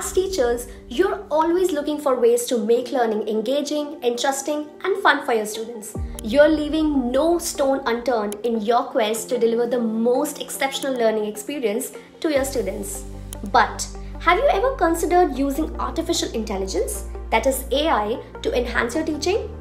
As teachers, you're always looking for ways to make learning engaging, interesting, and fun for your students. You're leaving no stone unturned in your quest to deliver the most exceptional learning experience to your students. But have you ever considered using artificial intelligence, that is AI, to enhance your teaching?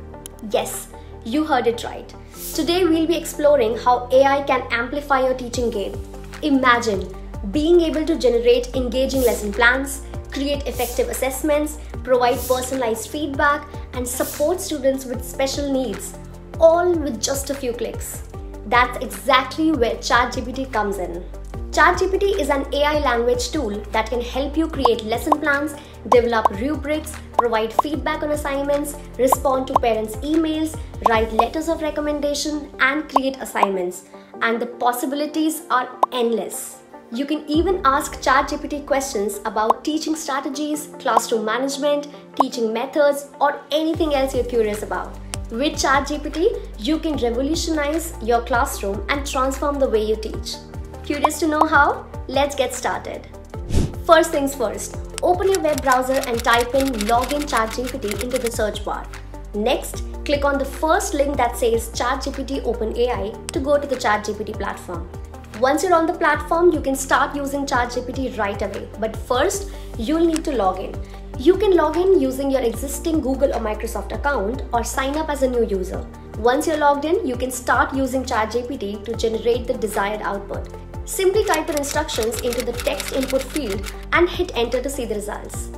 Yes, you heard it right. Today we'll be exploring how AI can amplify your teaching game. Imagine being able to generate engaging lesson plans, create effective assessments, provide personalized feedback, and support students with special needs, all with just a few clicks. That's exactly where ChatGPT comes in. ChatGPT is an AI language tool that can help you create lesson plans, develop rubrics, provide feedback on assignments, respond to parents' emails, write letters of recommendation, and create assignments. And the possibilities are endless. You can even ask ChatGPT questions about teaching strategies, classroom management, teaching methods, or anything else you're curious about. With ChatGPT, you can revolutionize your classroom and transform the way you teach. Curious to know how? Let's get started. First things first, open your web browser and type in login ChatGPT into the search bar. Next, click on the first link that says ChatGPT OpenAI to go to the ChatGPT platform. Once you're on the platform, you can start using ChatGPT right away. But first, you'll need to log in. You can log in using your existing Google or Microsoft account or sign up as a new user. Once you're logged in, you can start using ChatGPT to generate the desired output. Simply type in instructions into the text input field and hit enter to see the results.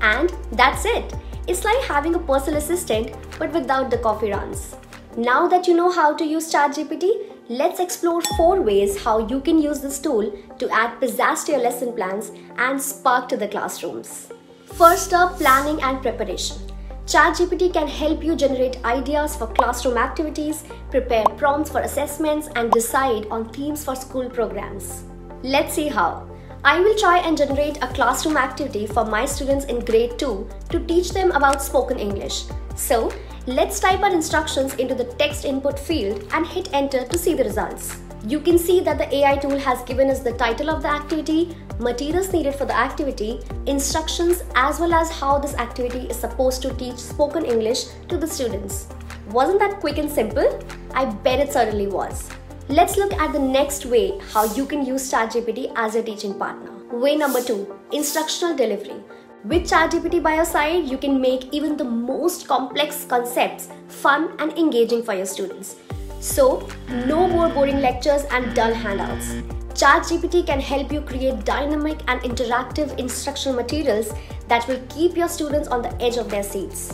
And that's it. It's like having a personal assistant but without the coffee runs. Now that you know how to use ChatGPT, let's explore four ways how you can use this tool to add pizzazz to your lesson plans and spark to the classrooms. First up, planning and preparation. ChatGPT can help you generate ideas for classroom activities, prepare prompts for assessments, and decide on themes for school programs. Let's see how. I will try and generate a classroom activity for my students in grade 2 to teach them about spoken English. So, let's type our instructions into the text input field and hit enter to see the results. You can see that the AI tool has given us the title of the activity, materials needed for the activity, instructions, as well as how this activity is supposed to teach spoken English to the students. Wasn't that quick and simple? I bet it certainly was. Let's look at the next way how you can use ChatGPT as a teaching partner. Way number two instructional delivery. With ChatGPT by your side, you can make even the most complex concepts fun and engaging for your students. So, no more boring lectures and dull handouts. ChatGPT can help you create dynamic and interactive instructional materials that will keep your students on the edge of their seats.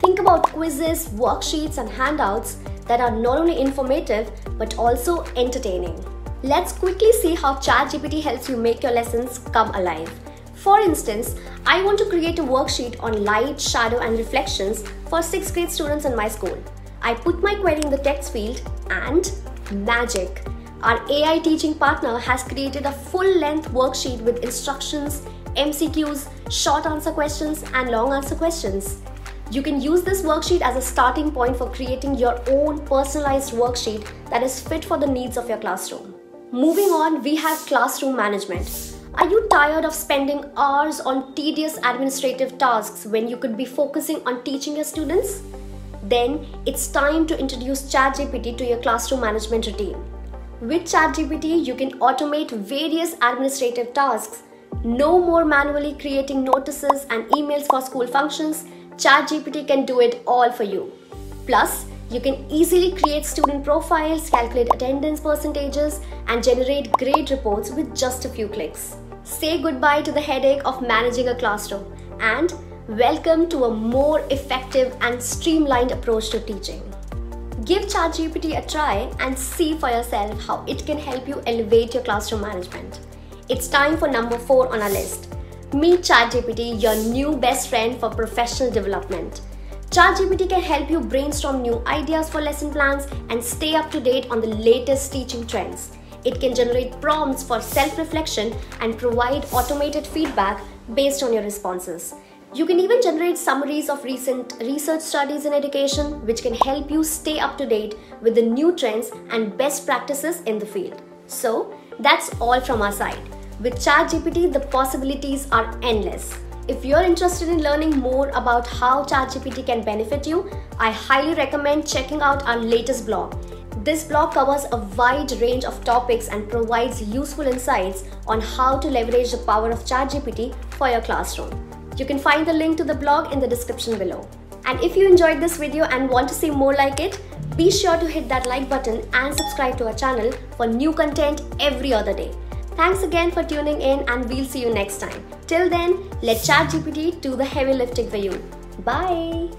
Think about quizzes, worksheets, and handouts that are not only informative but also entertaining. Let's quickly see how ChatGPT helps you make your lessons come alive. For instance, I want to create a worksheet on light, shadow, and reflections for 6th grade students in my school. I put my query in the text field and magic. Our AI teaching partner has created a full length worksheet with instructions, MCQs, short answer questions, and long answer questions. You can use this worksheet as a starting point for creating your own personalized worksheet that is fit for the needs of your classroom. Moving on, we have classroom management. Are you tired of spending hours on tedious administrative tasks when you could be focusing on teaching your students? then it's time to introduce ChatGPT to your classroom management routine. With ChatGPT, you can automate various administrative tasks. No more manually creating notices and emails for school functions. ChatGPT can do it all for you. Plus, you can easily create student profiles, calculate attendance percentages, and generate grade reports with just a few clicks. Say goodbye to the headache of managing a classroom and Welcome to a more effective and streamlined approach to teaching. Give ChatGPT a try and see for yourself how it can help you elevate your classroom management. It's time for number 4 on our list. Meet ChatGPT, your new best friend for professional development. ChatGPT can help you brainstorm new ideas for lesson plans and stay up to date on the latest teaching trends. It can generate prompts for self reflection and provide automated feedback based on your responses. You can even generate summaries of recent research studies in education, which can help you stay up to date with the new trends and best practices in the field. So, that's all from our side. With ChatGPT, the possibilities are endless. If you're interested in learning more about how ChatGPT can benefit you, I highly recommend checking out our latest blog. This blog covers a wide range of topics and provides useful insights on how to leverage the power of ChatGPT for your classroom. You can find the link to the blog in the description below. And if you enjoyed this video and want to see more like it, be sure to hit that like button and subscribe to our channel for new content every other day. Thanks again for tuning in and we'll see you next time. Till then, let ChatGPT do the heavy lifting for you. Bye!